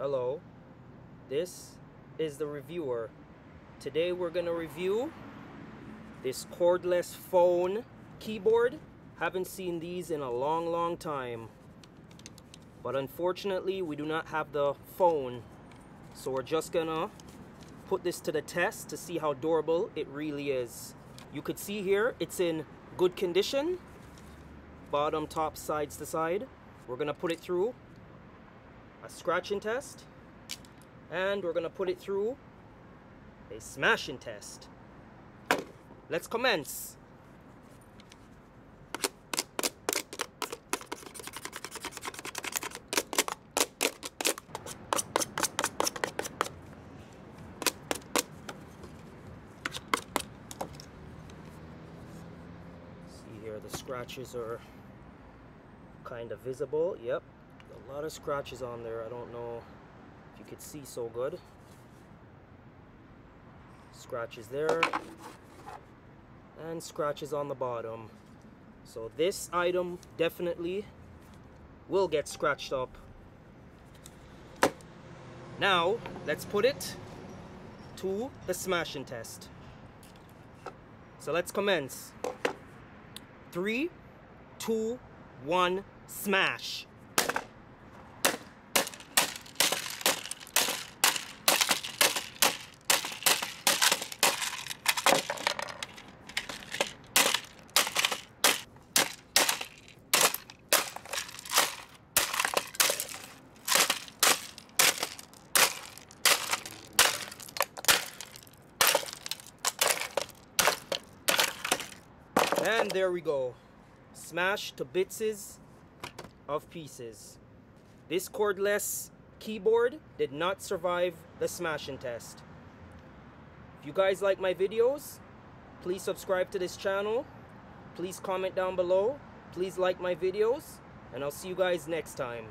Hello, this is the reviewer. Today we're gonna review this cordless phone keyboard. Haven't seen these in a long, long time. But unfortunately, we do not have the phone. So we're just gonna put this to the test to see how durable it really is. You could see here, it's in good condition. Bottom, top, sides to side. We're gonna put it through a scratching test and we're gonna put it through a smashing test. Let's commence. See here the scratches are kind of visible. Yep, a lot of scratches on there. I don't know if you could see so good. Scratches there and scratches on the bottom. So this item definitely will get scratched up. Now, let's put it to the smashing test. So let's commence. Three, two, one, smash. And there we go. Smashed to bitses of pieces. This cordless keyboard did not survive the smashing test. If you guys like my videos, please subscribe to this channel. Please comment down below. Please like my videos. And I'll see you guys next time.